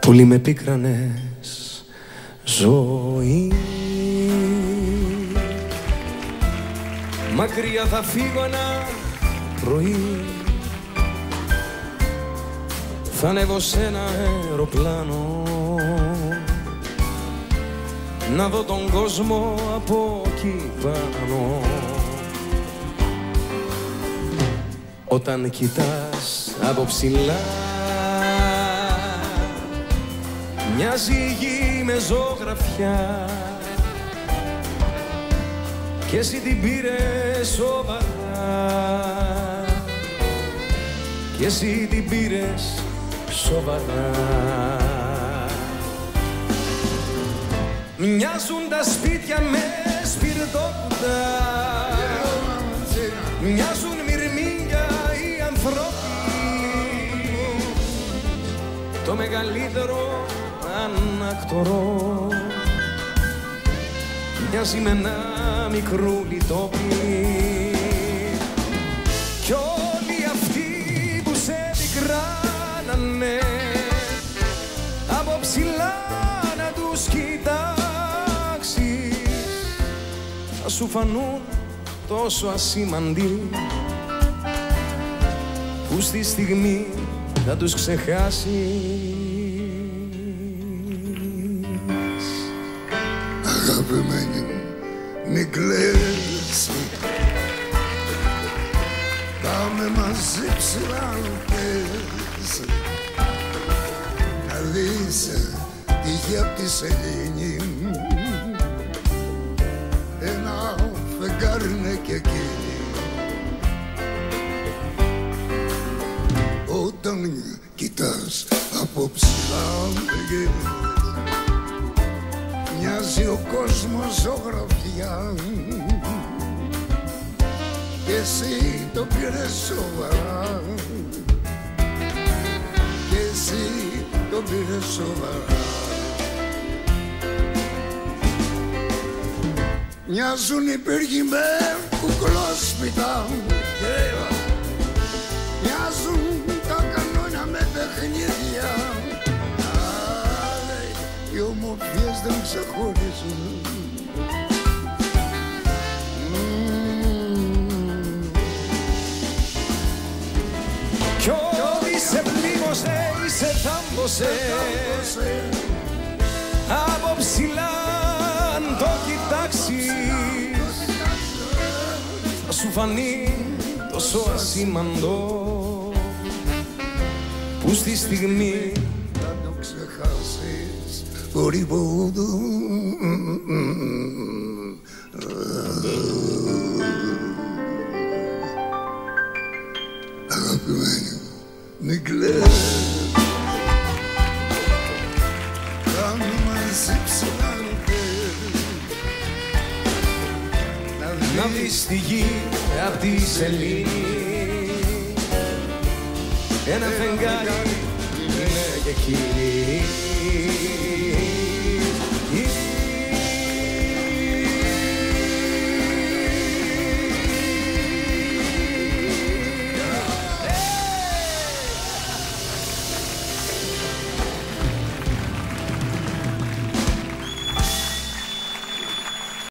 Πολύ με πίκρανες ζωή. Μακριά θα φύγω ένα πρωί. Θα ανέβω σε ένα αεροπλάνο. Να δω τον κόσμο από εκεί πάνω Όταν κοιτάς από ψηλά Μοιάζει η γη με ζωγραφιά. Και εσύ την πήρες σοβαρά. Και εσύ την πήρες σοβαρά. Μοιάζουν τα σπίτια με σπιρτόπουτα Μοιάζουν μυρμήγκια οι ανθρώποι. Το μεγαλύτερο ανακτορό. Μοιάζει με ένα μικρούλι τόπι σου φανούν τόσο ασήμαντοι Που στη στιγμή θα τους ξεχάσεις. Αγαπημένη μου, μην κλαις. Πάμε μαζί ψηλά πες Καλή είσαι τύχη απ' τη σελήνη φεγγάρι είναι και εκείνη Όταν κοιτάς από ψηλά μεγέθη Μοιάζει ο κόσμος ζωγραφιά. Και εσύ το πήρες σοβαρά. Και εσύ το πήρες σοβαρά Μοιάζουν οι πύργοι με κουκλόσπιτα Μοιάζουν τα κανόνια με παιχνίδια. Άλε, οι ομορφιές δεν ξεχωρίζουν. Μμμ. Κι ό,τι σε πλήγωσε ή σε θάμπωσε Από ψηλά σου φανεί τόσο ασήμαντο Που στη στιγμή Θα το ξεχάσεις Ορυβόδο Αγαπημένη μου, μην κλαις να δεις τη γη απ' τη σελήνη Ένα φεγγάρι είναι και εκείνη